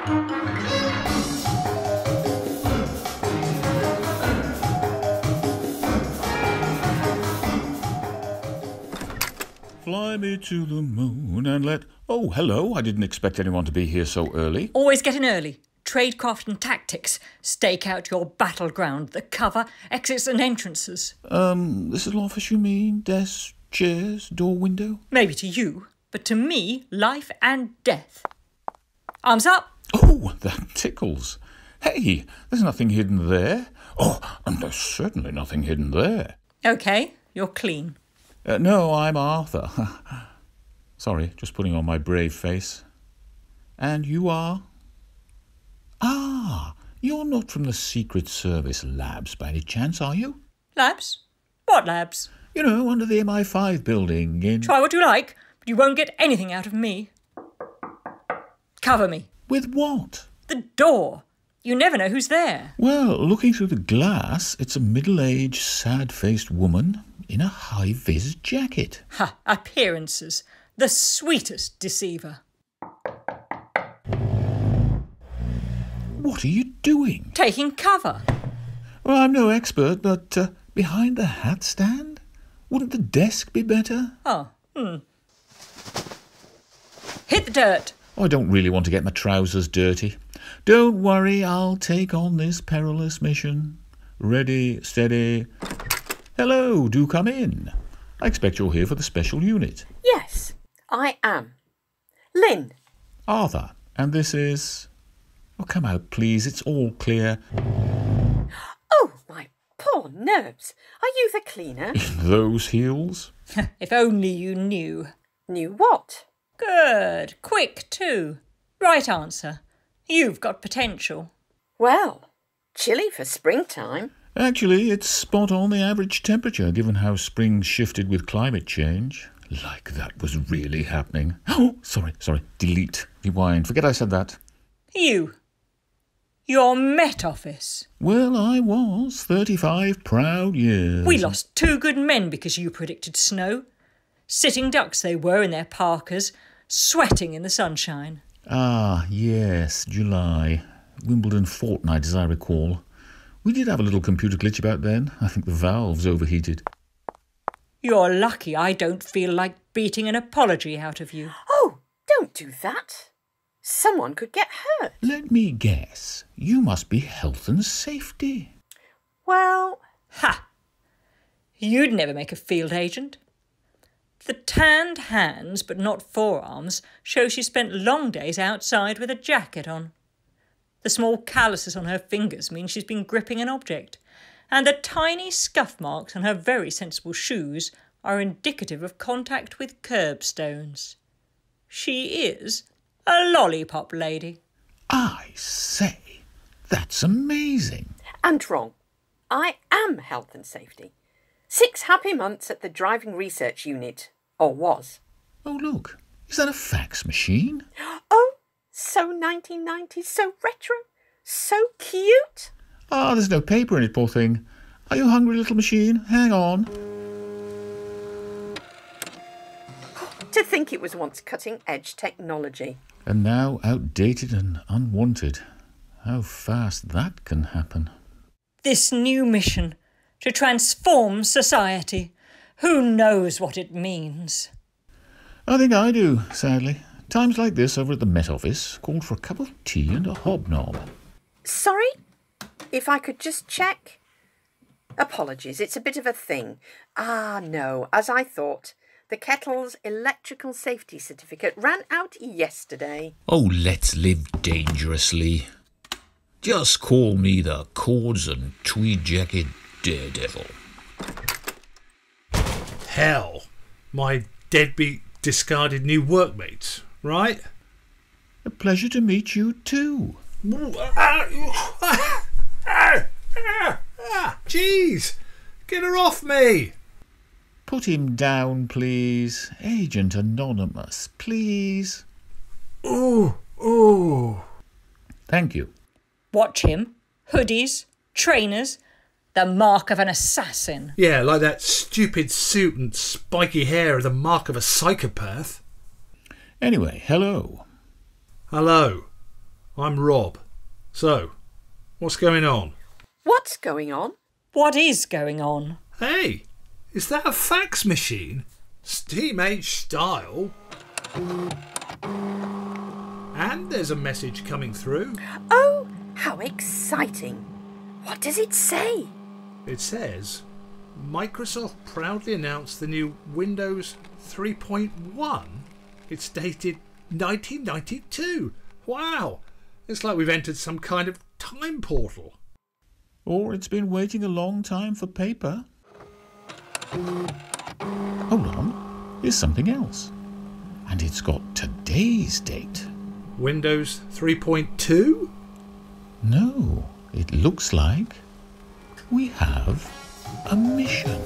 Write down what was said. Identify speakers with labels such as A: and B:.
A: Fly me to the moon and let. Oh, hello. I didn't expect anyone to be here so early.
B: Always get in early. Tradecraft and tactics. Stake out your battleground, the cover, exits and entrances.
A: Um, this is an office, you mean? Desk, chairs, door, window?
B: Maybe to you, but to me, life and death. Arms up.
A: Oh, that tickles. Hey, there's nothing hidden there. Oh, and there's certainly nothing hidden there.
B: Okay, you're clean.
A: Uh, no, I'm Arthur. Sorry, just putting on my brave face. And you are? Ah, you're not from the Secret Service labs by any chance, are you?
B: Labs? What labs?
A: You know, under the MI5 building in.
B: Try what you like, but you won't get anything out of me. Cover me.
A: With what?
B: The door. You never know who's there.
A: Well, looking through the glass, it's a middle aged, sad faced woman in a high vis jacket.
B: Ha! Appearances. The sweetest deceiver.
A: What are you doing?
B: Taking cover.
A: Well, I'm no expert, but uh, behind the hat stand? Wouldn't the desk be better?
B: Oh, hmm. Hit the dirt.
A: Oh, I don't really want to get my trousers dirty. Don't worry, I'll take on this perilous mission. Ready, steady. Hello, do come in. I expect you're here for the special unit.
C: Yes, I am. Lynn.
A: Arthur, and this is. Oh, come out, please. It's all clear.
C: Oh, my poor nerves. Are you the cleaner?
A: In those heels?
B: if only you knew.
C: Knew what?
B: Good. Quick, too. Right answer. You've got potential.
C: Well, chilly for springtime.
A: Actually, it's spot on the average temperature, given how spring shifted with climate change. Like that was really happening. Oh, sorry, sorry. Delete. Rewind. Forget I said that.
B: You. Your Met Office.
A: Well, I was 35 proud years.
B: We lost two good men because you predicted snow. Sitting ducks they were in their parkas, sweating in the sunshine.
A: Ah, yes, July. Wimbledon fortnight, as I recall. We did have a little computer glitch about then. I think the valves overheated.
B: You're lucky I don't feel like beating an apology out of you.
C: Oh, don't do that. Someone could get hurt.
A: Let me guess. You must be health and safety.
C: Well.
B: Ha! You'd never make a field agent. The tanned hands, but not forearms, show she spent long days outside with a jacket on. The small calluses on her fingers mean she's been gripping an object, and the tiny scuff marks on her very sensible shoes are indicative of contact with curbstones. She is a lollipop lady.
A: I say, that's amazing.
C: And wrong. I am health and safety. Six happy months at the driving research unit, or was.
A: Oh, look, is that a fax machine?
C: Oh, so 1990s, so retro, so cute.
A: Ah, there's no paper in it, poor thing. Are you hungry, little machine? Hang on.
C: To think it was once cutting edge technology.
A: And now outdated and unwanted. How fast that can happen.
B: This new mission to transform society. Who knows what it means?
A: I think I do, sadly. Times like this over at the Met Office called for a cup of tea and a hobnob.
C: Sorry? If I could just check? Apologies, it's a bit of a thing. Ah, no, as I thought. The kettle's electrical safety certificate ran out yesterday.
D: Oh, let's live dangerously. Just call me the cords and tweed jacket daredevil.
E: Hell, my deadbeat, discarded new workmates, right?
A: A pleasure to meet you, too.
E: Jeez, get her off me!
A: Put him down, please. Agent Anonymous, please.
E: Oh, oh.
A: Thank you.
B: Watch him. Hoodies, trainers, the mark of an assassin.
E: Yeah, like that stupid suit and spiky hair are the mark of a psychopath.
A: Anyway, hello.
E: Hello. I'm Rob. So, what's going on?
C: What's going on?
B: What is going on?
E: Hey, is that a fax machine? Steam H style. And there's a message coming through.
C: Oh, how exciting! What does it say?
E: It says Microsoft proudly announced the new Windows 3.1. It's dated 1992. Wow! It's like we've entered some kind of time portal.
A: Or it's been waiting a long time for paper. Hold on, here's something else. And it's got today's date.
E: Windows 3.2?
A: No, it looks like we have a mission.